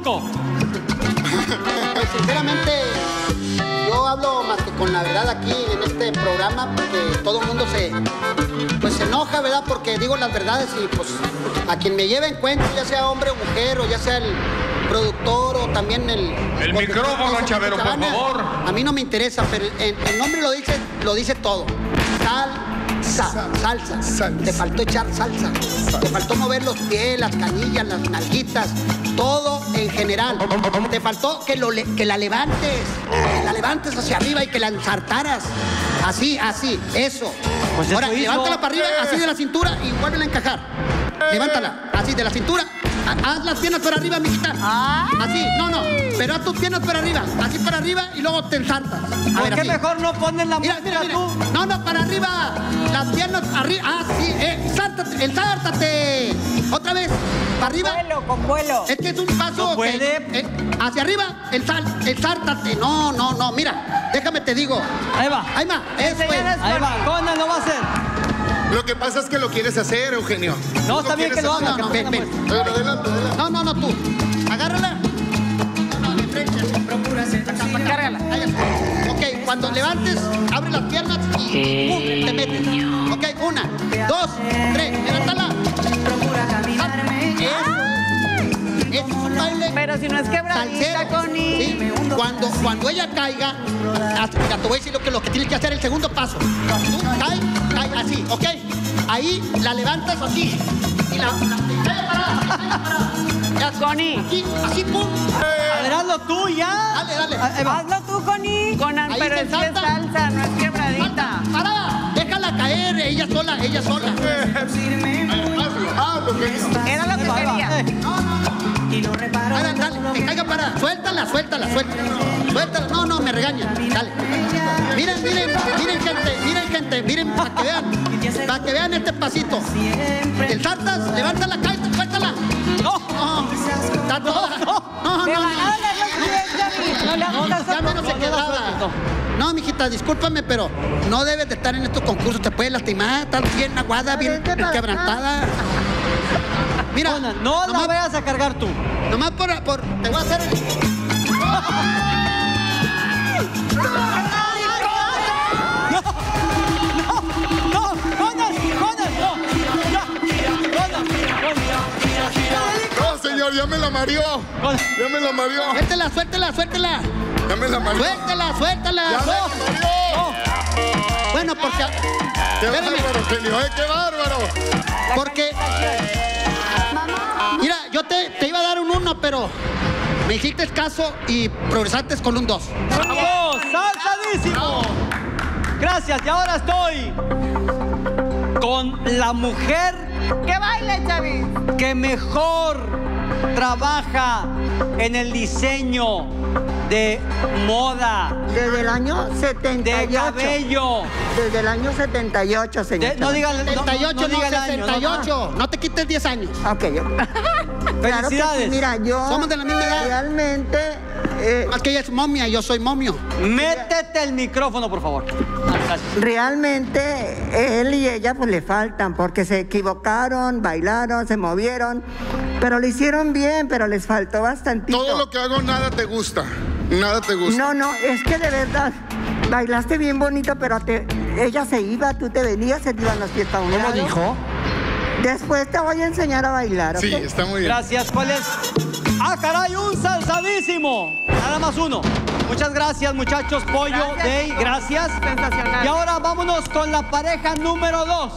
Ruco. Pues sinceramente, yo hablo más que con la verdad aquí en este programa, porque todo el mundo se, pues, se enoja, ¿verdad? Porque digo las verdades y pues a quien me lleve en cuenta, ya sea hombre o mujer, o ya sea el productor o también el... El micrófono, Chavero, por favor. A mí no me interesa, pero el, el nombre lo dice, lo dice todo. Salsa, salsa. Salsa. Te faltó echar salsa. Te faltó mover los pies, las canillas, las nalguitas, todo en general. Te faltó que, lo le- que la levantes, que la levantes hacia arriba y que la ensartaras. Así, así, eso. Pues Ahora, eso levántala para arriba, así de la cintura y vuélvela a encajar. Levántala, así de la cintura. Ha- Haz las piernas para arriba, mijita. Así, no, no. Pero haz tus piernas para arriba, así para arriba y luego te ensartas. A ¿Por ver, qué así. mejor no ponen la Mira, mira, mira. tú? No, no, para arriba. Las piernas arriba. Ah, sí, eh. Ensártate, ensártate. Otra vez. Para arriba. Vuelo, con vuelo. Es que es un paso. No que- puede. eh, hacia arriba, ensártate. No, no, no. Mira, déjame te digo. Ahí va. Ahí va, eso es. Enséñanos. Ahí va. Conan lo va a hacer. Lo que pasa es que lo quieres hacer, Eugenio. No, está bien que lo hacer. haga. No, no, ven, ven. No, no, no, tú. Agárrala. No, no, de frente. Cárgala. Ok, cuando levantes, abre las piernas y ¡pum! te metes. Ok, una, dos, tres, levántala. Cuando, ella caiga, hasta- mira, te voy a decir lo que, lo que tienes que hacer, el segundo paso. Tú cae, cae así, ¿ok? Ahí la levantas así. Y la, la parada, Connie. Aquí, así, pum. A ver, hazlo tú ya. Dale, dale. Hazlo tú, Connie. Conan, pero es que es salta. salsa, no es quebradita. Parada. Déjala caer, ella sola, ella sola. Hazlo, hazlo, Eugenio. Era lo que Ahí va, ahí va. quería. Eh. Dale, dale, que caiga parada. Suéltala, suéltala, suéltala. Suéltala. No, no, me regañan. Dale. Miren, miren, miren, gente, miren, gente, miren, para que vean. Para que vean este pasito. El saltas, levántala, cae, suéltala. No. No. No, no, Te no. No Ya menos se no, no, quedaba. no. No, mijita, discúlpame, pero no debes de estar en estos concursos. Te puedes lastimar. Estás bien aguada, bien quebrantada. Mira, Conan, no la nomás, vayas a cargar tú. nomás por, por. Te voy a hacer. No, Conan, Conan, no. Ya. Conan, Conan. No, señor, ya me la mareó. Ya me la mareó. Suéltela, suéltela, suéltela. Ya me la mareó. Suéltela, suéltala. Ya me la mareó. Bueno, porque. Qué Espérame. bárbaro, eh, qué bárbaro. Porque. Mira, yo te, te iba a dar un uno, pero me hiciste caso y progresaste con un dos. ¡Bravo! ¡Salsadísimo! Gracias, y ahora estoy con la mujer ¿Qué baile, Javi? que mejor trabaja en el diseño de moda, Desde el año de 78. cabello. Desde el año 78, señor. De- no digan no, no, 78, no no, diga el año, ¿no? 68. No te quites 10 años. Ok, yo. Claro que sí, Felicidades. mira, yo. Somos de la misma edad. Realmente. eh, Más que ella es momia, yo soy momio. Métete el micrófono, por favor. Ah, gracias. realmente él y ella pues le faltan porque se equivocaron, bailaron, se movieron, pero lo hicieron bien, pero les faltó bastantito. Todo lo que hago, nada te gusta. Nada te gusta. No, no, es que de verdad bailaste bien bonito, pero te- ella se iba, tú te venías, se te iban los pies para un lado. Después te voy a enseñar a bailar. Sí, está muy bien. Gracias. ¿Cuál es? ¡Ah, caray! ¡Un salsadísimo! Nada más uno. Muchas gracias, muchachos. Pollo, Gracias, Day, gracias. Sensacional. Y ahora vámonos con la pareja número dos.